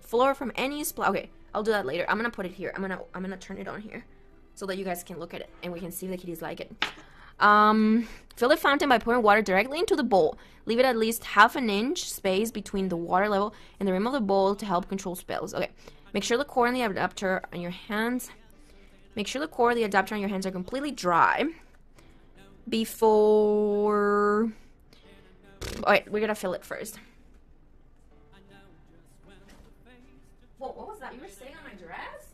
floor from any splash. Okay, I'll do that later. I'm gonna put it here. I'm gonna I'm gonna turn it on here so that you guys can look at it and we can see if the kitties like it. Um, fill the fountain by pouring water directly into the bowl. Leave it at least half an inch space between the water level and the rim of the bowl to help control spills. Okay, make sure the cord and the adapter on your hands. Make sure the cord and the adapter on your hands are completely dry before. Alright, we're gonna fill it first. That? You were staying on my dress?